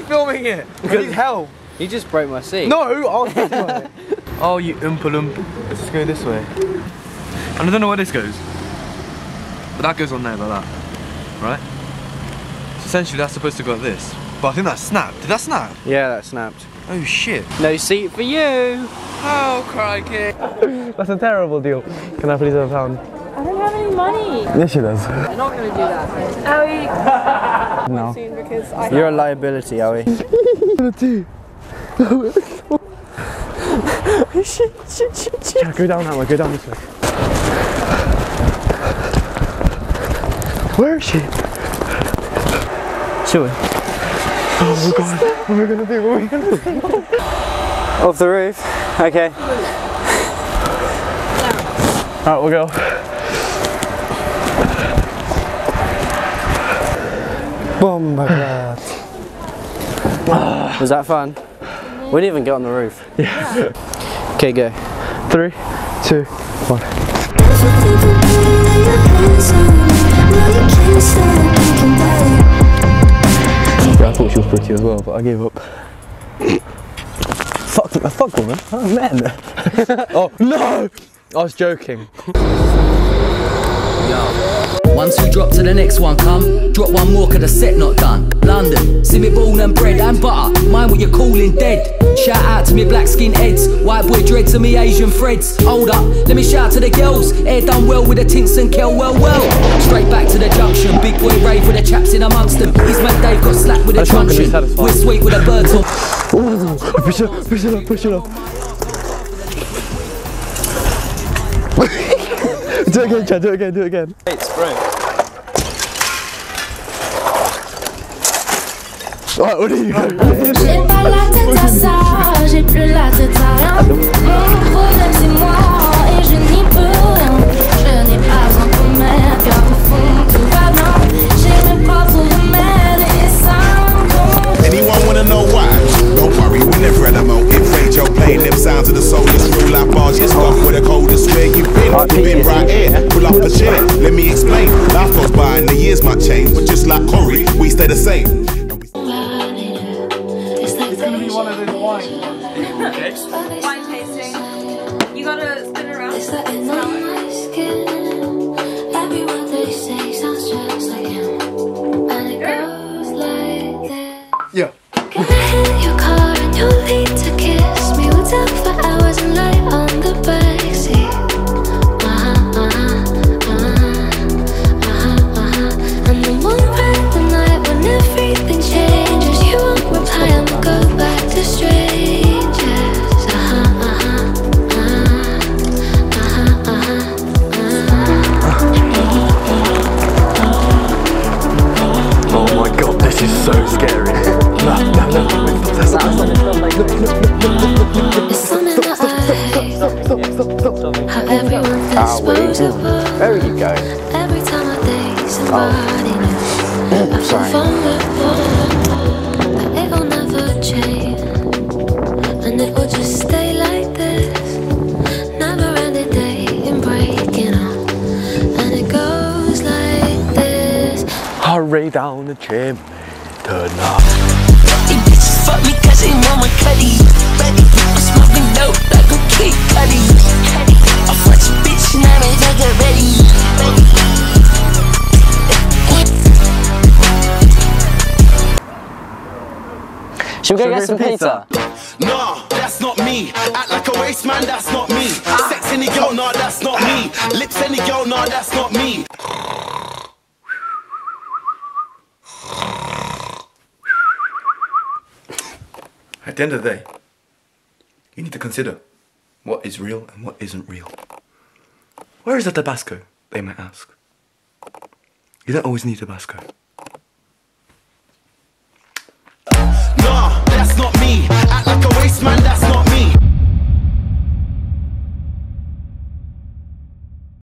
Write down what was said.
filming it? I need help. You just broke my seat. No, I'll it. Oh, you oompa loompa. Let's just go this way. And I don't know where this goes. But that goes on there like that. Right? So essentially that's supposed to go like this. But I think that snapped. Did that snap? Yeah, that snapped. Oh shit. No seat for you. Oh, crikey. That's a terrible deal. Can I please have a pound? I have any money. Yes, she does. I'm not going to do that. Owie. No. Soon because I You're a liability, Owie. Yeah, go down that way, go down this way. Where is she? Sure. Oh my god, what are we gonna do? What are we gonna do? Off the roof. Okay. Alright, we'll go. Bomba glad. Was that fun? We didn't even get on the roof. Yeah. okay, go. Three, two, one. Yeah, I thought she was pretty as well, but I gave up. fuck, a fuck woman. Oh man. oh no! I was joking. Once we drop to the next one, come. Drop one more, cause the set not done. London, see me born and bread and butter. Mind what you're calling dead. Shout out to me black skin heads. White boy dread to me Asian threads. Hold up, let me shout to the girls. Air done well with the tints and kel, well, well. Straight back to the junction. Big boy rave with the chaps in amongst them. His mate Dave got slapped with a That's not gonna be truncheon. We're sweet with a bird talk. Push it up, push it up, push it up. do it again, Chad, do it again, do it again. It's bro. Alright, what are J'ai pas la tête à ça, j'ai plus la tête à rien. Mon problème c'est moi et je n'y peux rien. Je n'ai pas besoin de car au fond tout va bien. J'ai mes propres remèdes et ça me. Anyone wanna know why? Don't worry, we never had a motive. Radio playing them sounds of the soul. It's real life bars. Get stuck with the coldest where you've been. You've been right here. Pull up a chair. Let me explain. Life goes by and the years might change, but just like Corey, we stay the same. It's one of those wine. Wine tasting. You gotta spin around. There you go. Every time I think somebody oh. new, I feel Sorry. vulnerable. That it will never change, and it will just stay like this. Never ending day and breaking up, and it goes like this. Hurry down the chimney, turn up. These bitches fuck me cause they want my cutty. Ready, I'm smoking dope Should we go get some pizza? Nah, that's not me. Act like a waste man, that's not me. Sex any girl, nah, that's not me. Lips any girl, nah, that's not me. At the end of the day, you need to consider what is real and what isn't real. Where is the Tabasco? They might ask. You don't always need Tabasco. man, that's